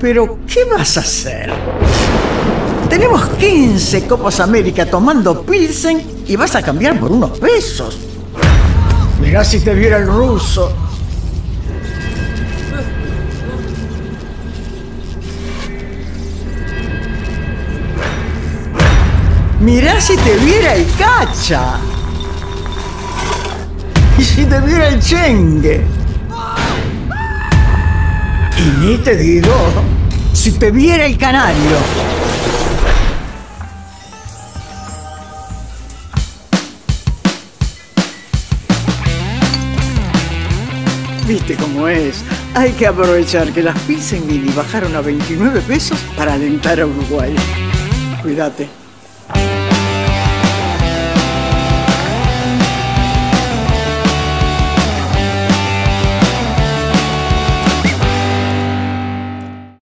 Pero, ¿qué vas a hacer? Tenemos 15 Copas América tomando Pilsen y vas a cambiar por unos pesos. Mirá si te viera el ruso. Mirá si te viera el cacha. Y si te viera el chengue. Ni te digo, si te viera el canario. Viste cómo es. Hay que aprovechar que las Pilsen Mini bajaron a 29 pesos para alentar a Uruguay. Cuídate.